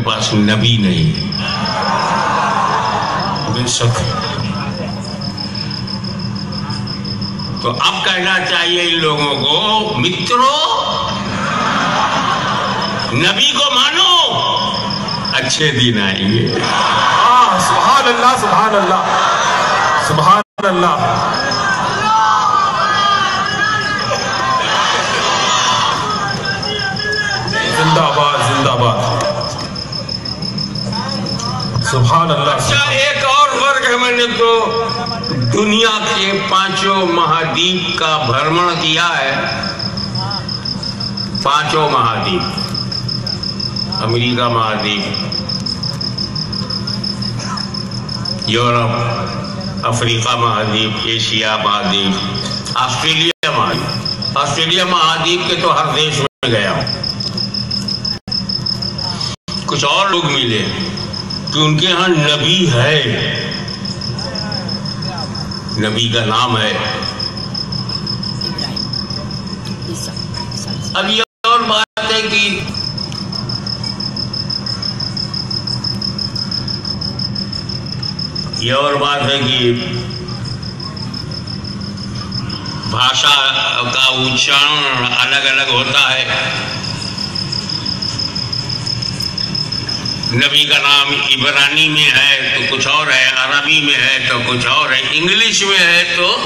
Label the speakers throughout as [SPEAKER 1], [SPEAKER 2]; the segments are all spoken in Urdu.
[SPEAKER 1] پاس نبی نہیں
[SPEAKER 2] بے شک۔
[SPEAKER 1] تو اب کہنا چاہیے ان لوگوں کو، مترو، نبی کو مانو۔ اچھے دن آئیں گے۔
[SPEAKER 2] سبحان اللہ سبحان اللہ سبحان اللہ۔ اچھا
[SPEAKER 1] ایک اور فرق ہے میں نے تو دنیا کے پانچوں مہادیپ کا بھرمن کیا ہے۔ پانچوں مہادیب امریکہ مہادیپ۔ یورپ، افریقہ مہادیپ، ایشیا مہادیپ، آسٹریلیا مہادیپ۔ آسٹریلیا مہادیپ کے تو ہر دیش میں گیا ہوں۔ کچھ اور لوگ ملے۔ کہ ان کے ہاں نبی ہے۔ نبی کا نام ہے۔ اب یہ اور بات ہے کہ یہ اور بات ہے کہ بھاشا کا اچارن الگ الگ ہوتا ہے۔ نبی کا نام عبرانی میں ہے تو کچھ اور ہے، عربی میں ہے تو کچھ اور ہے، انگلش میں ہے تو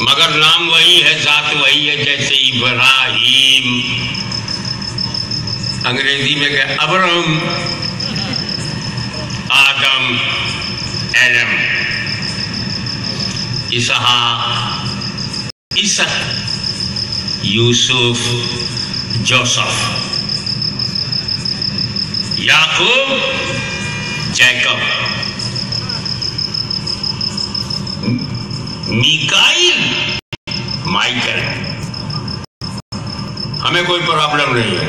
[SPEAKER 1] مگر نام وہی ہے، ذات وہی ہے جیسے ابراہیم۔ انگریزی میں کہ ابرم، آدم، ایلم۔ اسحا عیسح Yusuf, Joseph. Yaqub Jacob Mikail Michael ہمیں کوئی پرابلم نہیں ہے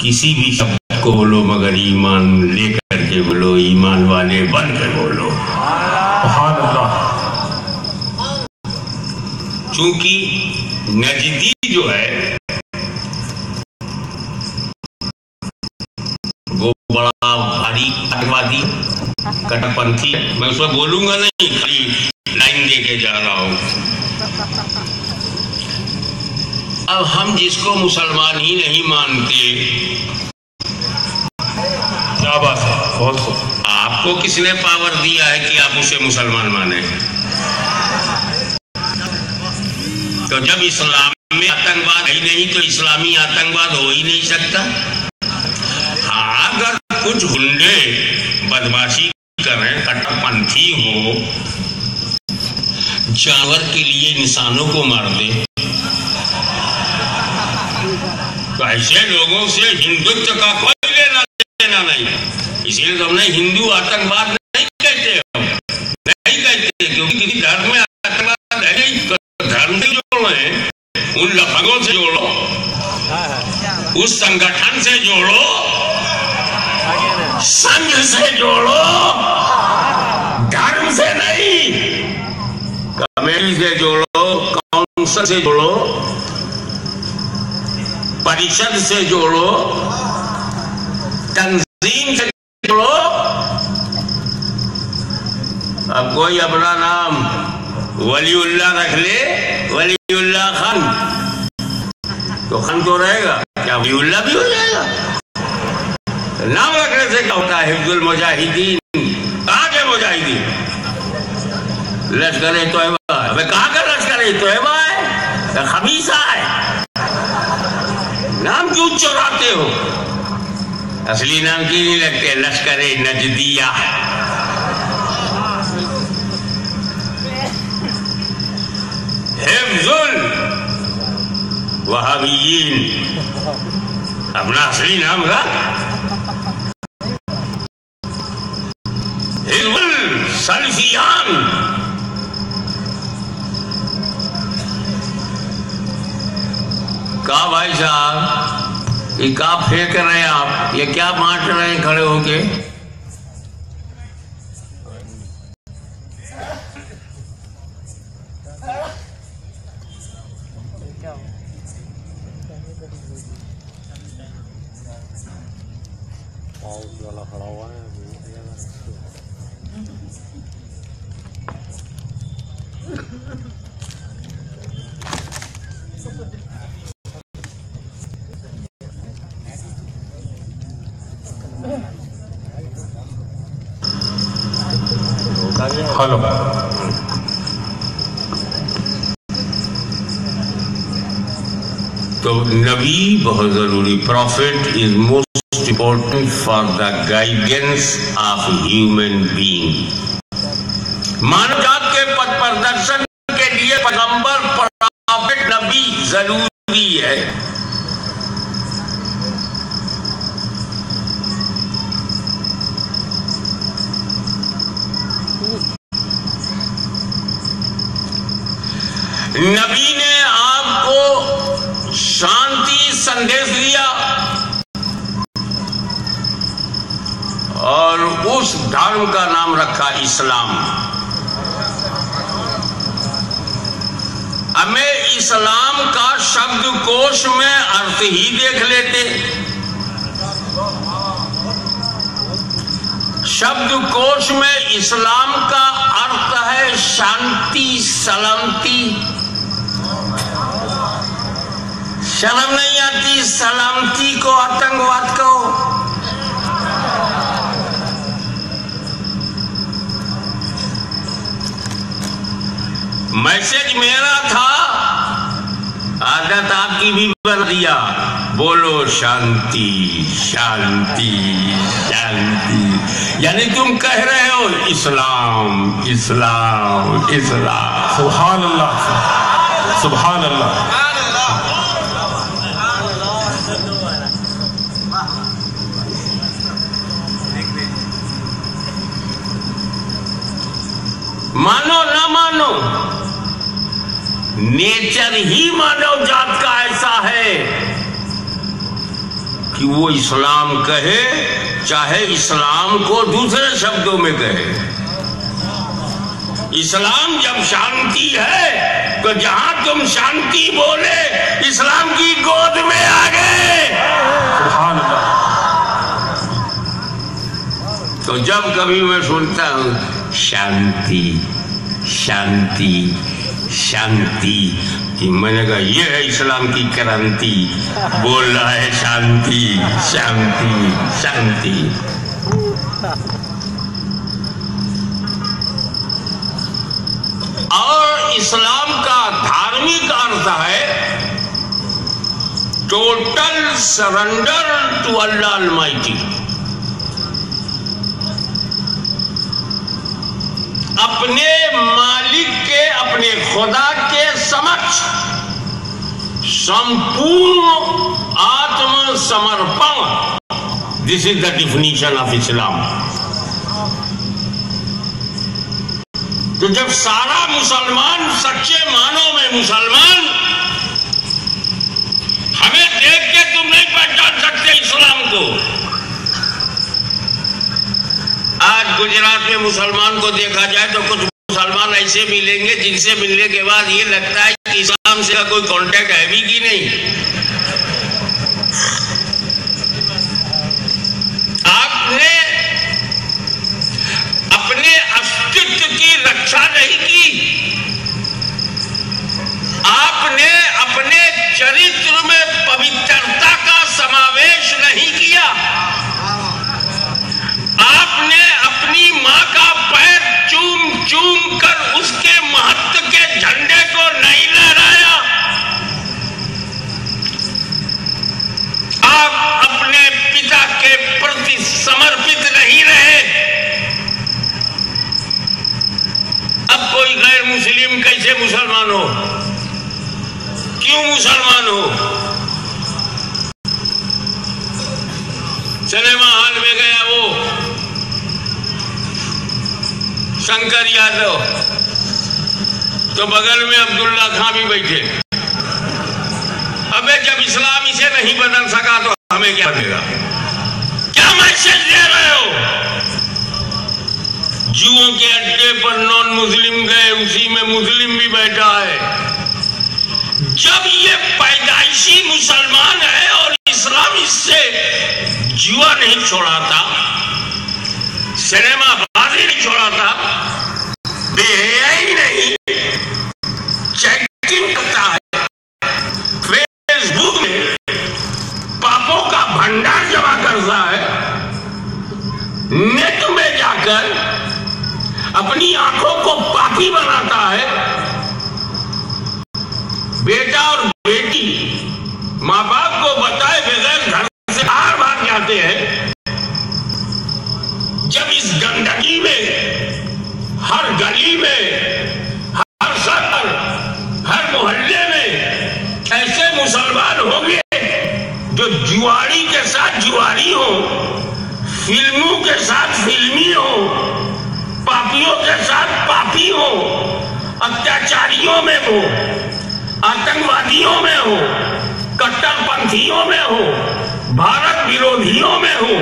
[SPEAKER 1] کسی بھی شبد کو بولو مگر ایمان لے کر کے بولو ایمان والے بن کر بولو چونکہ نجدی جو ہے وہ بڑا بھاری آتوادی کٹا پنتھی میں اس میں بولوں گا نہیں خالی لائن دے کے جا رہا ہوں۔ اب ہم جس کو مسلمان ہی نہیں مانتے۔
[SPEAKER 2] بات ہے؟ بہت
[SPEAKER 1] آپ کو کس نے پاور دیا ہے کہ آپ اسے مسلمان مانیں؟ تو جب اسلام میں آتنکواد ہی نہیں تو اسلامی آتنکواد ہو ہی نہیں سکتا۔ کچھ گنڈے بدماشی کر رہے کٹا پنتھی ہو۔ جانور کے لیے انسانوں کو مار دے ایسے لوگوں سے ہندو کا کوئی لینا دینا نہیں۔ اسی لیے ہم نے ہندو آتنکواد نہیں کہتے ہم۔ نہیں کہتے کیونکہ کسی دھرم میں آتنکواد ہے نہیں۔ دھرم سے جوڑو ہیں ان لفظوں سے جوڑو۔ ہاں، ہاں۔ اس سنگٹھن سے جوڑو۔ سنگ سے جوڑو دھرم سے نہیں کمیل سے جوڑو کاؤنسل سے جوڑو پریشد سے جوڑو، تنظیم سے جوڑو، اب کوئی اپنا نام ولی اللہ رکھ لے ولی اللہ خان، تو خان تو رہے گا؟ کیا ولی اللہ بھی ہو جائے گا؟ نام رکھنے سے کیا ہوتا ہے؟ حفظ المجاہدین۔ کہاں کے مجاہدین؟ لشکر تویبہ ہے۔ میں کہاں کر لشکر تویبہ ہے؟ خبیصہ ہے۔ نام کیوں چوراتے ہو؟ اصلی نام کی نہیں لگتے؟ لشکر نجدیہ۔ حفظ الوہبیین اپنا اصلی نام رکھ۔ کہا بھائی صاحب، یہ کہا پھینک رہے ہیں آپ یہ کیا بانٹ رہے ہیں کھڑے ہو کے Thank you. نبی بہت ضروری۔ Prophet is most important for the guidance of human being مانو جات کے پت پردرشن کے لیے پیغمبر پروفٹ نبی ضروری ہے۔ اس دھرم کا نام رکھا اسلام۔ ہمیں اسلام کا شبد کوش میں ارتھ ہی دیکھ لیتے۔ شبد کوش میں اسلام کا ارتھ ہے شانتی، سلامتی۔ شرم نہیں آتی، سلامتی کو آتنکواد میسج میرا تھا عادت آپ کی بھی بن دیا۔ بولو شانتی شانتی شانتی۔ یعنی تم کہہ رہے ہو اسلام اسلام اسلام۔
[SPEAKER 2] سبحان اللہ سبحان اللہ۔
[SPEAKER 1] مانو نہ مانو۔ نیچر ہی مانو جات کا ایسا ہے کہ وہ اسلام کہے، چاہے اسلام کو دوسرے شبدوں میں کہے۔ اسلام جب شانتی ہے، تو جہاں تم شانتی بولے، اسلام کی گود میں آگے۔
[SPEAKER 2] سبحان اللہ۔
[SPEAKER 1] تو جب کبھی میں سنتا ہوں، شانتی شانتی۔ شانتی میں نے کہا، یہ ہے اسلام کی کرانتی بول رہا ہے شانتی شانتی شانتی۔ اور اسلام کا دھارمک ارتھ ہے، total surrender to Allah almighty اپنے مالک کے اپنے خدا کے سمچ سمپور آتم سمرپن۔ دس از دا definition آف اسلام تو جب سارا مسلمان سچے معنوں میں مسلمان، ہمیں دیکھ کے تم نہیں پہچان سکتے اسلام کو۔ آج گجرات میں مسلمان کو دیکھا جائے تو کچھ مسلمان ایسے ملیں گے جن سے ملنے کے بعد یہ لگتا ہے کہ اسلام سے کوئی کانٹیکٹ ہے بھی کہ نہیں؟ مسلمان ہو؟ کیوں مسلمان ہو؟ سنیما ہال میں گیا وہ۔ شنکر یادو۔ تو بغل میں عبداللہ خان بھی بیٹھے۔ ابے جب اسلام اسے نہیں بدل سکا تو ہمیں کیا دے گا؟ کیا میسج دے رہے ہو؟ جووں کے اڈے پر نان مسلم گئے، اسی میں مسلم بھی بیٹھا ہے۔ جب یہ پیدائشی مسلمان ہے اور اسلام اس سے جوا نہیں چھوڑاتا، سنیما بازی نہیں چھوڑاتا، بے حیائی نہیں چیکنگ کرتا ہے۔ فیس بک میں پاپوں کا بھنڈار جمع کرتا ہے۔ نیٹ میں جا کر اپنی آنکھوں کو پاپی بناتا ہے۔ بیٹا اور بیٹی ماں باپ کو بتائے بغیر گھر سے باہر بھاگ جاتے ہیں۔ جب اس گندگی میں، ہر گلی میں، ہر شہر ہر محلے میں ایسے مسلمان ہوں گے جو جواری کے ساتھ جواری ہو فلموں کے ساتھ فلمی ہو پاپیوں کے ساتھ پاپی ہو، اتیاچاریوں میں ہو، آتنکوادیوں میں ہو کٹر پنتھیوں میں ہو، بھارت ورودھیوں میں ہو،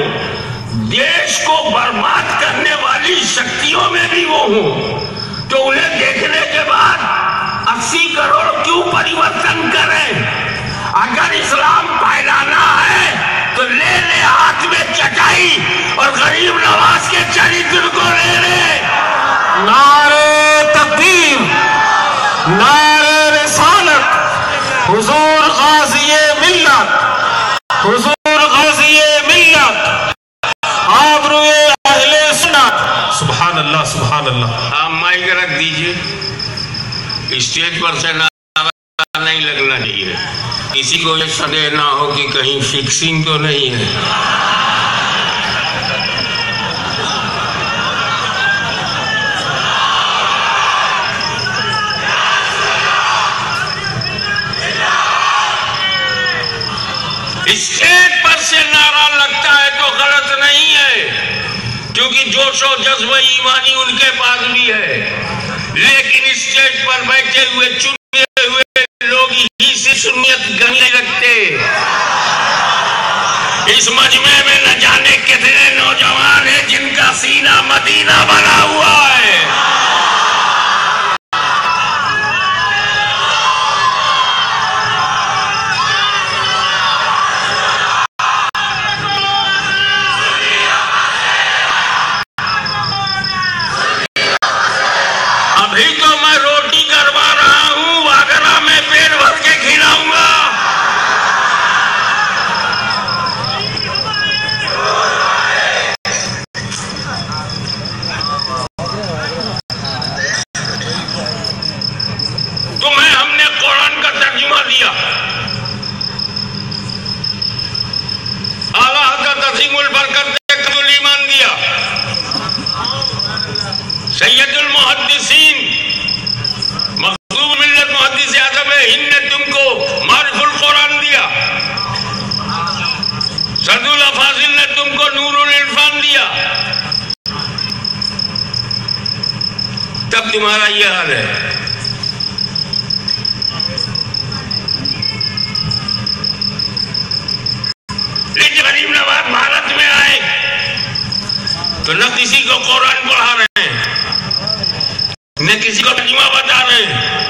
[SPEAKER 1] دیش کو برباد کرنے والی شکتیوں میں بھی وہ ہوں تو انہیں دیکھنے کے بعد اسی کروڑ کیوں پریورتن کریں؟ اگر اسلام پھیلانا ہے تو لے لے ہاتھ میں چٹائی اور غریب نواز کے چریتر کو لے لے۔
[SPEAKER 2] نعرے تقدیر نعرے رسالت حضور غازی ملت حضور غازی ملت آبروئے اہل سنت۔ سبحان اللہ سبحان اللہ۔
[SPEAKER 1] آپ مائک رکھ دیجیے۔ اسٹیج پر سے نہیں لگنا چاہیے کسی کو یہ سدے نہ ہو کہ کہیں فکسنگ تو نہیں ہے۔ اسٹیج پر سے نعرہ لگتا ہے تو غلط نہیں ہے، کیونکہ جوش و جذبہ ایمانی ان کے پاس بھی ہے۔ لیکن اسٹیج پر بیٹھے ہوئے چنے جن کا سینہ مدینہ بنا تمہارا یہ حال ہے۔